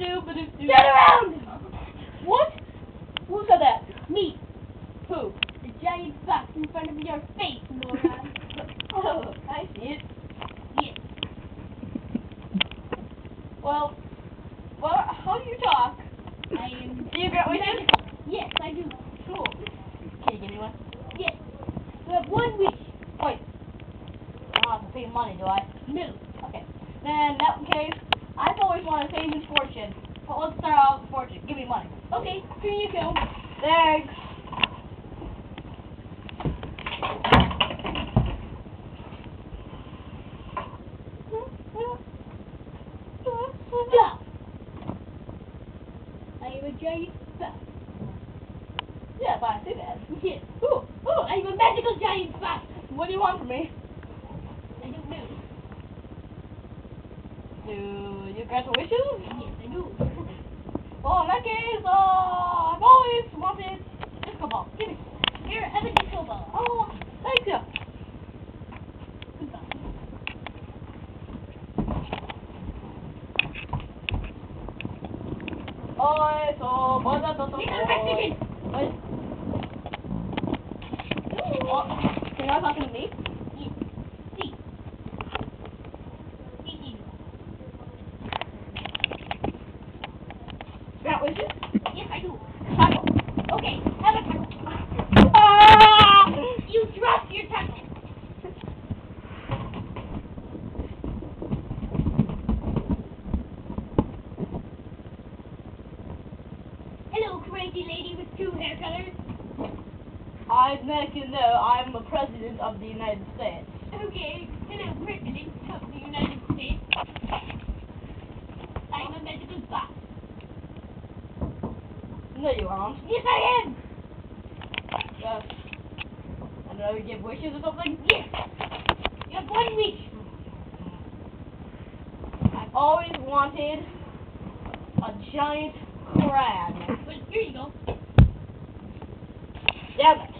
stupidest dude. Turn around! What? Who said that? Me. Who? The giant box in front of your face, moron. oh, I see it. Yes. Well, well, how do you talk? I am... Do you get what you Yes, I do. Cool. Can you give me one? Yes. You have one wish. Wait. I don't have to pay money, do I? No fortune. But let's start out with fortune. Give me money. Okay, here you go. Thanks. Stop. I am a giant. Yeah, but I see that. Yes. Ooh, ooh, I am a magical giant fox. what do you want from me? I don't know. Do you a wishes? Yes, I do. Well, in that case, uh, I've always wanted disco ball. Give me. Here, have a disco ball. Oh, thank you. Oi, so, what the, the, the, Here's a Mexican. Wait. Oh, you're not talking to me? Yes. See. See, see. Yes, I do. Taco. Okay, have a taco. Ah! You dropped your taco. Hello, crazy lady with two hair colors. I'd make you know I'm the President of the United States. Okay, hello, President of the United States. I'm a magical box. No, you aren't. Yes, I am. Yes. And do I give wishes or something? Yes. You have one wish. I've always wanted a giant crab. Here you go. Damn it.